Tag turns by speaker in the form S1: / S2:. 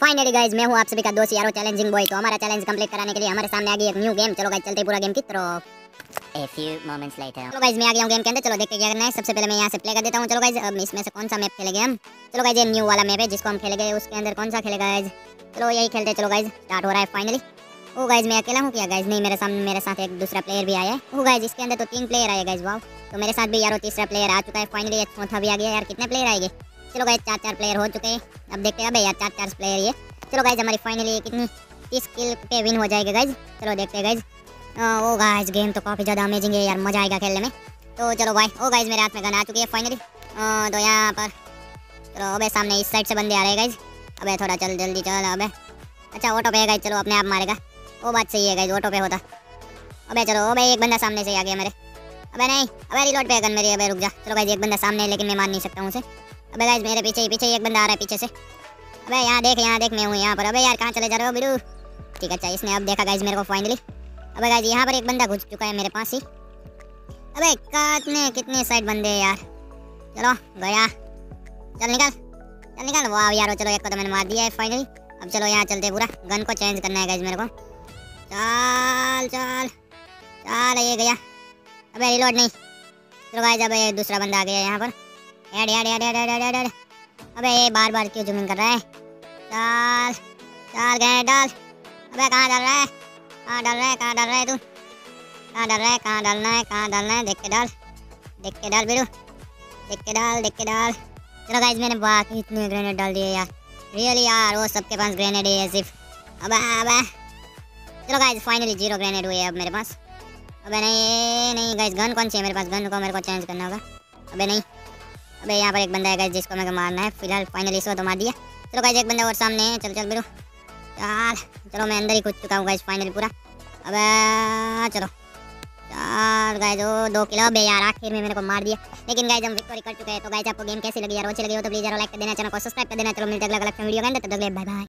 S1: Finally guys मैं हूँ आप सभी का दोस्त यारो चैलेंजिंग बॉय तो हमारा चैलेंज कंप्लीट कराने के लिए हमारे सामने आ गई एक न्यू गेम चलो गाइज़ चलते पूरा गेम की तरफ़।
S2: A few moments later.
S1: चलो गाइज़ मैं आ गया हूँ गेम के अंदर। चलो देखते क्या करना है। सबसे पहले मैं यहाँ से प्ले कर देता हूँ। चलो गाइज़ अब इसमें से कौन सा मैप खेलेंगे हम? चलो गाइज़ ये न्यू वाला मैप है जिसको हम खेलेंगे उसके अंदर कौन सा खेलेगा गाइज़ चलो यही खेलते चलो गाइज़ स्टार्ट हो रहा है फाइनली ओ गाइज़ मैं अकेला हूँ क्या गाइज़ नहीं मेरे सामने मेरे साथ एक दूसरा प्लेयर भी आया है। ओ गाइज़ इसके अंदर तो तीन प्लेयर आए गाइज़ वाह तो मेरे साथ भी यारो तीसरा प्लेयर आ चुका है फाइनली चौथा भी आ गया यार कितने प्लेयर आएँगे? चलो गाइज़ चार चार प्लेयर हो चुके हैं। अब देखते हैं यार चार चार प्लेयर ये। चलो गाइज़ हमारी फाइनली कितनी तीस किल पे विन हो जाएगी गाइज़ चलो देखते हैं गाइज़ ओ गाइज़ गेम तो काफ़ी ज़्यादा अमेजिंग है यार, मज़ा आएगा खेलने में। तो चलो भाई ओ गाइज़ मेरे हाथ में गन आ चुकी है फाइनली तो यहाँ पर, चलो, अबे सामने इस साइड से बंदे आ रहे हैं गाइज़ अबे थोड़ा चल, जल्दी चल, अबे। अच्छा ऑटो पे गाइज़ चलो अपने आप मारेगा। वो बात सही है गाइज़ ऑटो पे होता। अबे चलो, अबे एक बंदा सामने से आ गया मेरे। अबे नहीं, अबे रिलोड पे गन मेरी, अबे रुक जा। चलो गाइज़ एक बंदा सामने है, लेकिन मैं मार नहीं सकता हूँ उसे। अबे गाइज़ मेरे पीछे ही, पीछे एक बंदा आ रहा है पीछे से। अबे यहाँ देख यहाँ देख, मैं हूँ यहाँ पर। अबे यार, कहाँ चले जा रहे हो बिरू ठीक है अच्छा इसने अब देखा गाइज़ मेरे को फाइनली अबे गाइज़ यहाँ पर एक बंदा घुस चुका है मेरे पास ही। अबे कितने कितने साइड बंदे यार। चलो, गया। चल निकल। चल निकल। वाह यार, चलो, एक को तो मैंने मार दिया है फाइनली अब चलो, यहाँ चलते पूरा। गन को चेंज करना है गाइज़ मेरे को। चल चल। चल, ये गया। अबे रिलोड नहीं। चलो गाइज़ अब दूसरा बंदा आ गया यहाँ पर। ऐड ऐड ऐड अबे, ये बार बार क्यों जूमिंग कर रहा है? डाल डाल गए, डाल। अबे, कहाँ डाल रहा है? कहाँ डाल रहा है? कहाँ डाल रहा है तू? कहाँ डाल रहा है? कहाँ डालना है? कहाँ डालना है? देख के डाल। देख के डाल बिरू देख के डाल, देख के डाल। चलो गाइज़ मैंने बाकी इतने ग्रेनेड डाल दिए यार। रियली यार, वो सबके पास ग्रेनेड है सिर्फ़। अब, अबे। चलो गाइज़ फाइनली ज़ीरो ग्रेनेड हुए अब मेरे पास। अबे नहीं नहीं गाइज़ गन कौन सी है मेरे पास? गन को मेरे को चेंज करना होगा। अबे नहीं। अबे यहाँ पर एक बंदा है जिसको मेरे मारना है। फ़िलहाल फाइनली इसको तो मार दिया। चलो गाइज़ एक बंदा और सामने है। चल चल, बिरू। चल चलो मैं अंदर ही कूद चुका हूँ गाइज़ फाइनली पूरा। अब, चलो। चार गाइज़ दो किलो। अबे यार, आखिर में मेरे को मार दिया। लेकिन गाइज़ हम विक्टोरी कर चुके हैं। तो गाइज़ आपको गेम कैसी लगी? यार, अच्छी लगी हो तो प्लीज़ यार लाइक कर देना चैनल को सब्सक्राइब कर देना। चलो, मिलते अगला अलग वीडियो के अंदर। तब तक बाय बाय